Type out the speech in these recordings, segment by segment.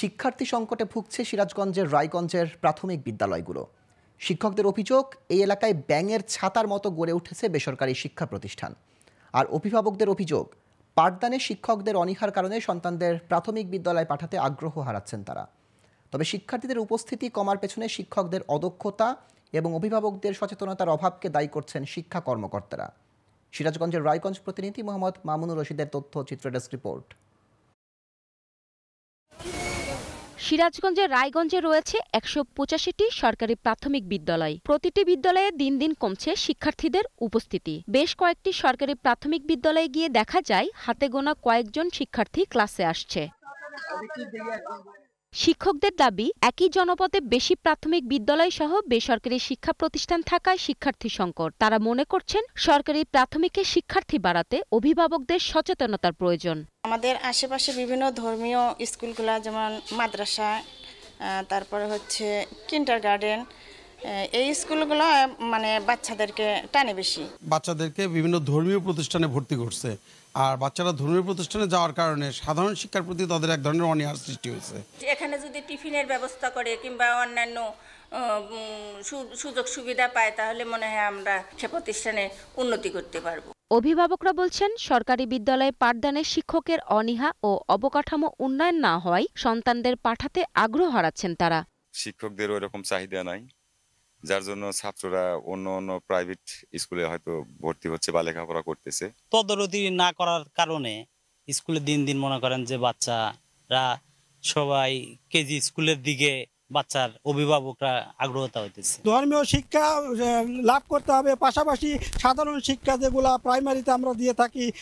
শিক্ষার্থী সংকটে ভুগছে সিরাজগঞ্জের রায়গঞ্জের প্রাথমিক বিদ্যালয়গুলো। শিক্ষকদের অভিযোগ, এই এলাকায় ব্যাঙের ছাতার মতো গড়ে উঠেছে বেসরকারি শিক্ষা প্রতিষ্ঠান। আর অভিভাবকদের অভিযোগ, পাঠদানে শিক্ষকদের অনীহার কারণে সন্তানদের প্রাথমিক বিদ্যালয়ে পাঠাতে আগ্রহ হারাচ্ছেন তারা। তবে শিক্ষার্থীদের উপস্থিতি কমার পেছনে শিক্ষকদের অদক্ষতা এবং অভিভাবকদের সচেতনতার অভাবকে দায়ী করছেন শিক্ষা কর্মকর্তারা। সিরাজগঞ্জের রায়গঞ্জ প্রতিনিধি মোহাম্মদ মামুনুর রশিদের তথ্য, চিত্র ডেস্ক রিপোর্ট। সিরাজগঞ্জের রায়গঞ্জে রয়েছে একশো পঁচাশিটি সরকারি প্রাথমিক বিদ্যালয়। প্রতিটি বিদ্যালয়ে দিন দিন কমছে শিক্ষার্থীদের উপস্থিতি। বেশ কয়েকটি সরকারি প্রাথমিক বিদ্যালয়ে গিয়ে দেখা যায়, হাতে গোনা কয়েকজন শিক্ষার্থী ক্লাসে আসছে। শিক্ষকদের দাবি, একই জনপদে বেশি প্রাথমিক বিদ্যালয় সহ বেসরকারি শিক্ষা প্রতিষ্ঠান থাকায় শিক্ষার্থী সংকট। তারা মনে করছেন, সরকারি প্রাথমিকে শিক্ষার্থী বাড়াতে অভিভাবকদের সচেতনতার প্রয়োজন। আমাদের আশেপাশে বিভিন্ন ধর্মীয় স্কুলগুলো, যেমন মাদ্রাসা তারপরে হচ্ছে কিন্টার গার্ডেন এই স্কুলগুলো মানে বাচ্চাদেরকে টানে বেশি। বাচ্চাদেরকে বিভিন্ন ধর্মীয় প্রতিষ্ঠানে ভর্তি করছে। আর বাচ্চারা ধর্মীয় প্রতিষ্ঠানে যাওয়ার কারণে সাধারণ শিক্ষার প্রতি তাদের এক ধরনের অনীহার সৃষ্টি হয়েছে। এখানে যদি টিফিনের ব্যবস্থা করে কিংবা অন্যান্য সু- সুযোগ সুবিধা পায় তাহলে মনে হয় আমরা সে প্রতিষ্ঠানে উন্নতি করতে পারব। অভিভাবকরা বলছেন সরকারি বিদ্যালয়ে পাঠদানে শিক্ষকের অনীহা ও অবকাঠামো উন্নয়ন না হওয়ায় সন্তানদের পাঠাতে আগ্রহ হারাচ্ছেন তারা। শিক্ষকদের ওই রকম চাহিদা নাই। যার জন্য ছাত্ররা অন্য অন্য প্রাইভেট স্কুলে হয়তো ভর্তি হচ্ছে বা লেখাপড়া করতেছে। তদারতি না করার কারণে স্কুলে দিন দিন মনে করেন যে বাচ্চারা সবাই কেজি স্কুলের দিকে বাচ্চার অভিভাবকরা আগ্রহতা হইতেছে ধর্মীয় শিক্ষা লাভ করতে হবে। পাশাপাশি সাধারণ শিক্ষা যেগুলা প্রাইমারিতে আমরা দিয়ে থাকি আহ,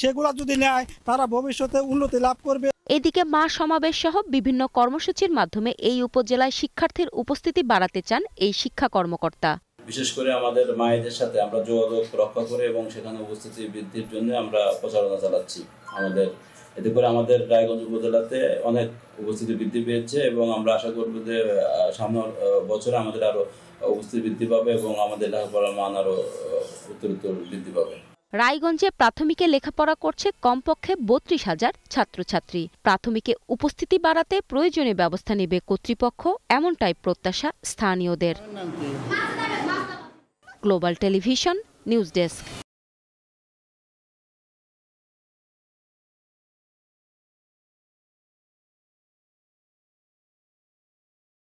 সেগুলা যদি নেয় তারা ভবিষ্যতে উন্নতি লাভ করবে। এদিকে মা সমাবেশ সহ বিভিন্ন কর্মসূচির মাধ্যমে এই উপজেলায় শিক্ষার্থীর উপস্থিতি বাড়াতে চান এই শিক্ষা কর্মকর্তা। বিশেষ করে আমাদের মায়েদের সাথে আমরা যোগাযোগ রক্ষা করে এবং সেখানে উপস্থিতি বৃদ্ধির জন্য আমরা প্রচারণা চালাচ্ছি আমাদের। এতে করে আমাদের রায়গঞ্জ উপজেলাতে অনেক উপস্থিতি বৃদ্ধি পেয়েছে এবং আমরা আশা করব যে আহ, সামনের বছরে আমাদের আরও উপস্থিতি বৃদ্ধি পাবে এবং আমাদের লেখাপড়ার মান আরও আহ, উত্তরোত্তর বৃদ্ধি পাবে। রায়গঞ্জে প্রাথমিকে লেখাপড়া করছে কমপক্ষে বত্রিশ হাজার ছাত্রছাত্রী। প্রাথমিকে উপস্থিতি বাড়াতে প্রয়োজনীয় ব্যবস্থা নেবে কর্তৃপক্ষ এমনটাই প্রত্যাশা স্থানীয়দের। Global television news desk